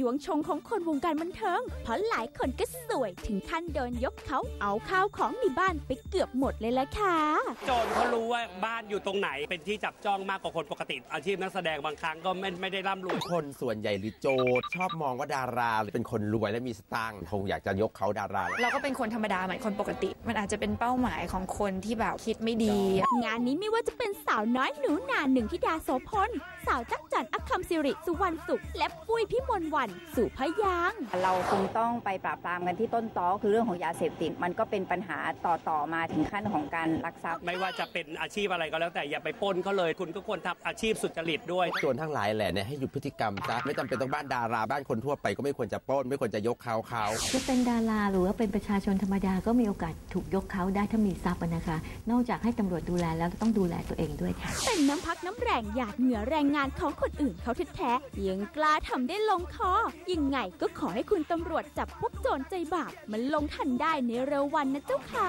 ดวงชงของคนวงการบันเทิง เพราะหลายคนก็สวยถึงขั้นโดนยกเขาเอาข้าวของในบ้านไปเกือบหมดเลยละค่ะ โจรเขารู้ว่าบ้านอยู่ตรงไหน เป็นที่จับจ้องมากกว่าคนปกติ อาชีพนักแสดงบางครั้งก็ไม่ไม่ได้ร่ำรวยคนส่วนใหญ่หรือโจทย์ชอบมองว่าดาราเป็นคนรวยและมีสตางค์คงอยากจะยกเขาดารา เราก็เป็นคนธรรมดาเหมือนคนปกติ มันอาจจะเป็นเป้าหมายของคนที่แบบคิดไม่ดี งานนี้ไม่ว่าจะเป็นสาวน้อยหนูนาหนึ่งทิดาโสพลสาวจักจั นอัคคำสิริสุวรรณสุข และปุ้ยพิมลวันสุพยาง เราคงต้องไปปราบปรามกันที่ต้นตอคือเรื่องของยาเสพติดมันก็เป็นปัญหาต่อต่อๆมาถึงขั้นของการลักทรัพย์ไม่ว่าจะเป็นอาชีพอะไรก็แล้วแต่อย่าไปปล้นเขาเลย คุณก็ควรทำอาชีพสุจริตด้วยโจรทั้งหลายแหละเนี่ยให้หยุดพฤติกรรมซะไม่จำเป็นต้องบ้านดาราบ้านคนทั่วไปก็ไม่ควรจะปล้นไม่ควรจะยกเขาเขาจะเป็นดาราหรือว่าเป็นประชาชนธรรมดาก็มีโอกาสถูกยกเขาได้ถ้ามีทรัพย์อะนะคะ นอกจากให้ตำรวจดูแลแล้วต้องดูแลตัวเองด้วยค่ะเป็นน้ำพักน้ำแรงหยาดเหงื่อแรงงานของคนอื่นเขาแท้ๆยังกล้าทำได้ลงคอ ยังไงก็ขอให้คุณตำรวจจับพวกโจรใจบาปมันลงทันได้ในเร็ววันนะเจ้าค่ะ